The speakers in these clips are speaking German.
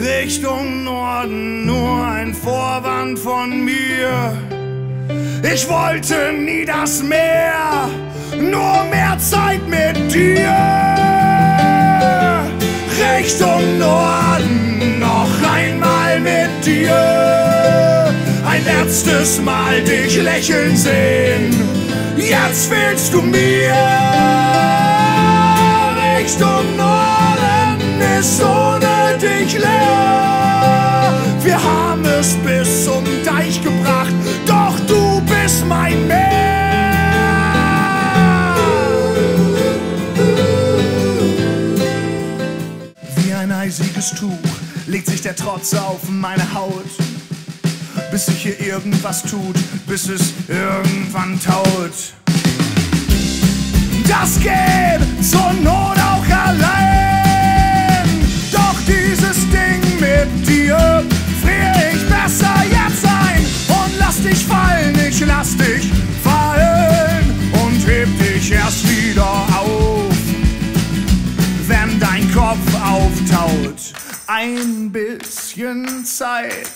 Richtung Norden, nur ein Vorwand von mir. Ich wollte nie das Meer, nur mehr Zeit mit dir. Richtung Norden, noch einmal mit dir. Ein letztes Mal dich lächeln sehen, jetzt fehlst du mir. Richtung Norden ist ohne es bis zum Deich gebracht, doch du bist mein Meer. Wie ein eisiges Tuch legt sich der Trotz auf meine Haut. Bis sich hier irgendwas tut, bis es irgendwann taut. Das geht zur Not Ein bisschen Zeit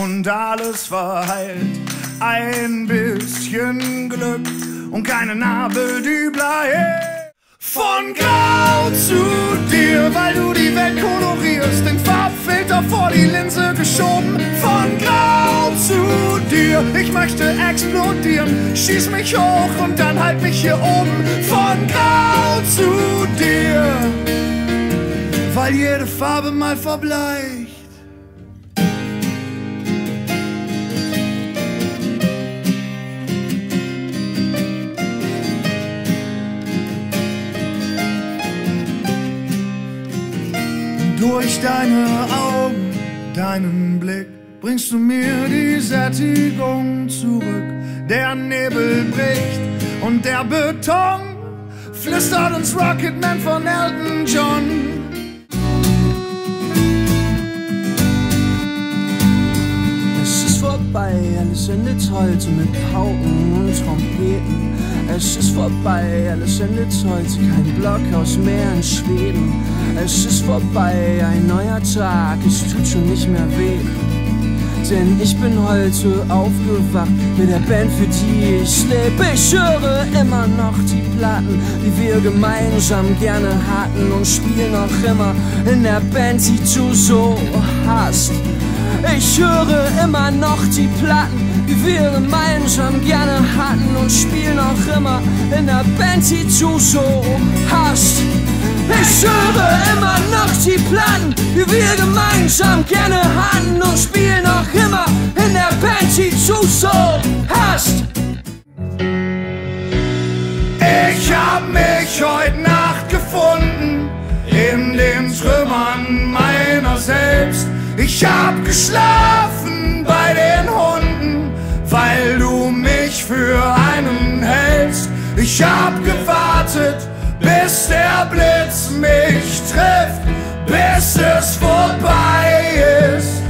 und alles verheilt. Ein bisschen Glück und keine Narbe, die bleibt. Von grau zu dir, weil du die Welt kolorierst, den Farbfilter vor die Linse geschoben. Von grau zu dir, ich möchte explodieren, schieß mich hoch und dann halt mich hier oben. Von weil jede Farbe mal verbleicht. Durch deine Augen, deinen Blick bringst du mir die Sättigung zurück. Der Nebel bricht und der Beton flüstert uns Rocketman von Elton John. Vorbei, alles endet heute mit Pauken und Trompeten. Es ist vorbei, alles endet heute, kein Blockhaus mehr in Schweden. Es ist vorbei, ein neuer Tag, es tut schon nicht mehr weh. Denn ich bin heute aufgewacht mit der Band, für die ich lebe. Ich höre immer noch die Platten, die wir gemeinsam gerne hatten und spielen auch immer in der Band, die du so hast. Ich höre immer noch die Platten, die wir gemeinsam gerne hatten und spielen auch immer in der Band, die du so hast. Ich höre immer noch die Platten, die wir gemeinsam gerne hatten und spielen auch immer in der Band, die du so hast. Ich hab mich heute Nacht gefunden in den Trümmern meiner selbst. Ich hab geschlafen bei den Hunden, weil du mich für einen hältst. Ich hab gewartet, bis der Blitz mich trifft, bis es vorbei ist.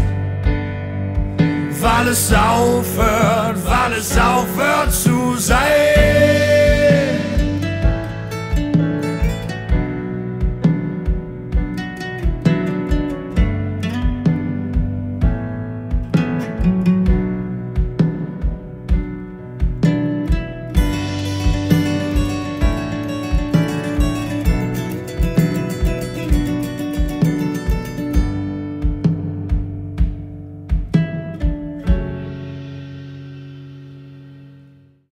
Weil es aufhört, weil es aufhört.